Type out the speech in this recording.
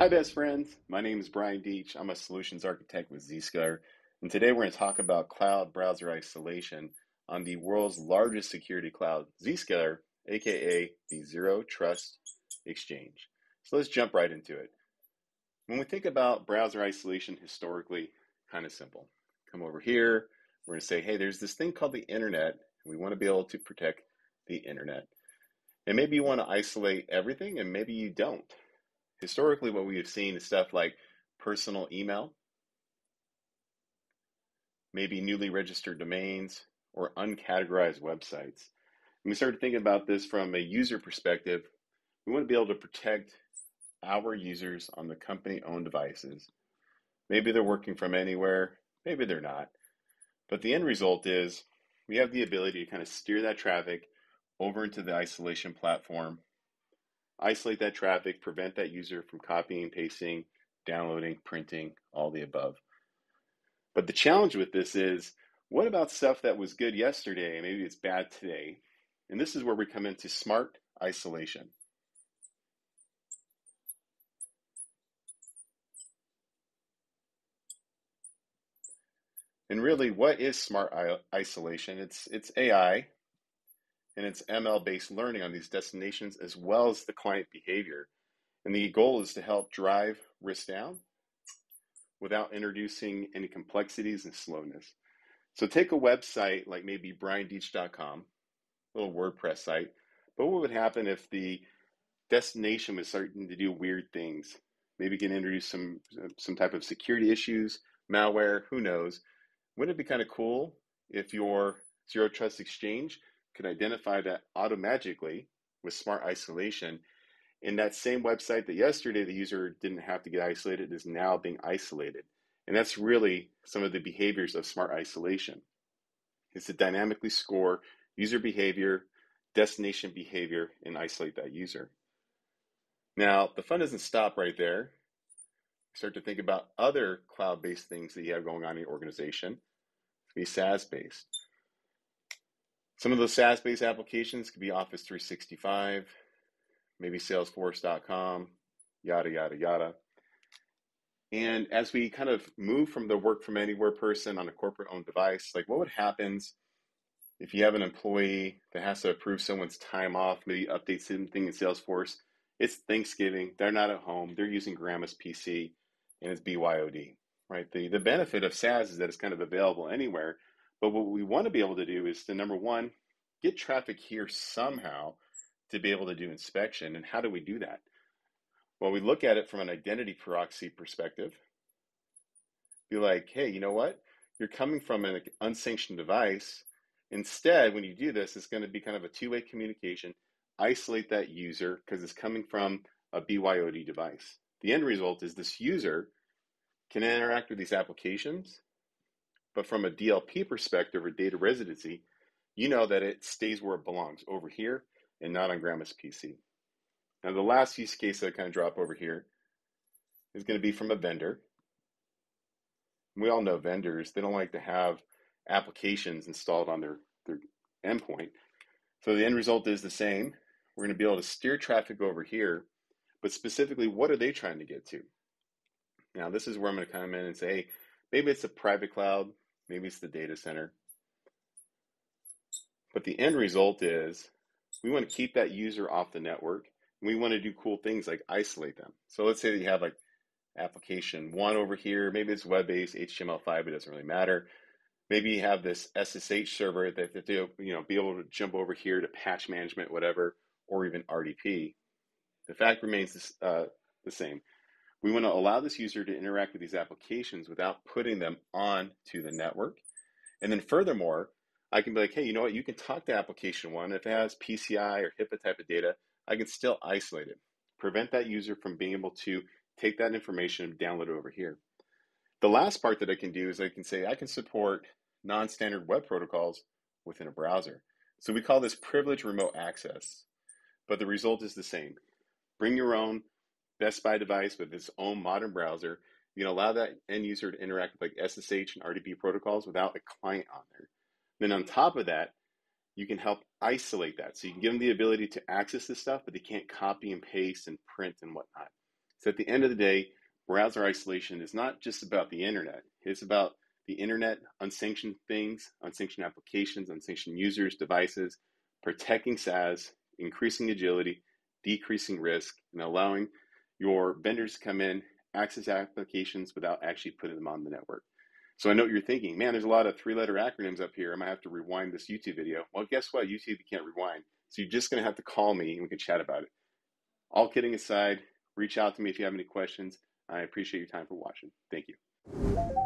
Hi, best friends. My name is Brian Deitch. I'm a solutions architect with Zscaler. And today we're going to talk about cloud browser isolation on the world's largest security cloud, Zscaler, aka the Zero Trust Exchange. So let's jump right into it. When we think about browser isolation historically, kind of simple. Come over here, we're going to say, hey, there's this thing called the internet. We want to be able to protect the internet. And maybe you want to isolate everything, and maybe you don't. Historically, what we have seen is stuff like personal email, maybe newly registered domains, or uncategorized websites. When we started thinking about this from a user perspective, we want to be able to protect our users on the company owned devices. Maybe they're working from anywhere, maybe they're not. But the end result is we have the ability to kind of steer that traffic over into the isolation platform, isolate that traffic, prevent that user from copying, pasting, downloading, printing, all the above. But the challenge with this is what about stuff that was good yesterday and maybe it's bad today? And this is where we come into smart isolation. And really, what is smart isolation? It's it's AI and it's ML based learning on these destinations as well as the client behavior. And the goal is to help drive risk down without introducing any complexities and slowness. So take a website like maybe briandeitch.com, a little WordPress site. But what would happen if the destination was starting to do weird things? Maybe can introduce some some type of security issues, malware, who knows? Wouldn't it be kind of cool if your zero trust exchange can identify that automatically with smart isolation. In that same website that yesterday the user didn't have to get isolated is now being isolated. And that's really some of the behaviors of smart isolation. Is to dynamically score user behavior, destination behavior, and isolate that user. Now, the fun doesn't stop right there. Start to think about other cloud based things that you have going on in your organization. Be SaaS based. Some of those SaaS based applications could be Office 365, maybe Salesforce.com, yada, yada, yada. And as we kind of move from the work from anywhere person on a corporate owned device, like what would happen if you have an employee that has to approve someone's time off, maybe update something in Salesforce? It's Thanksgiving, they're not at home, they're using grandma's PC, and it's BYOD, right? The, the benefit of SaaS is that it's kind of available anywhere, but what we want to be able to do is to number one, get traffic here somehow to be able to do inspection. And how do we do that? Well, we look at it from an identity proxy perspective. Be like, hey, you know what? You're coming from an unsanctioned device. Instead, when you do this, it's going to be kind of a two way communication. Isolate that user because it's coming from a BYOD device. The end result is this user can interact with these applications but from a DLP perspective or data residency, you know that it stays where it belongs, over here and not on grandma's PC. Now, the last use case that I kind of drop over here is going to be from a vendor. We all know vendors, they don't like to have applications installed on their, their endpoint. So the end result is the same. We're going to be able to steer traffic over here, but specifically, what are they trying to get to? Now, this is where I'm going to come in and say, hey, maybe it's a private cloud, Maybe it's the data center. But the end result is we want to keep that user off the network. We want to do cool things like isolate them. So let's say that you have like application one over here. Maybe it's web-based, HTML5, it doesn't really matter. Maybe you have this SSH server that, that they'll you know be able to jump over here to patch management, whatever, or even RDP. The fact remains uh, the same. We want to allow this user to interact with these applications without putting them on to the network. And then furthermore, I can be like, hey, you know what? You can talk to application one. If it has PCI or HIPAA type of data, I can still isolate it, prevent that user from being able to take that information and download it over here. The last part that I can do is I can say I can support non-standard web protocols within a browser. So we call this privileged remote access, but the result is the same. Bring your own Best Buy device with its own modern browser. You can allow that end user to interact with like SSH and RDP protocols without a client on there. Then on top of that, you can help isolate that. So you can give them the ability to access this stuff, but they can't copy and paste and print and whatnot. So at the end of the day, browser isolation is not just about the internet. It's about the internet, unsanctioned things, unsanctioned applications, unsanctioned users, devices, protecting SaaS, increasing agility, decreasing risk, and allowing your vendors come in, access applications without actually putting them on the network. So I know what you're thinking, man, there's a lot of three letter acronyms up here. I might have to rewind this YouTube video. Well, guess what? YouTube, you can't rewind. So you're just going to have to call me and we can chat about it. All kidding aside, reach out to me if you have any questions. I appreciate your time for watching. Thank you.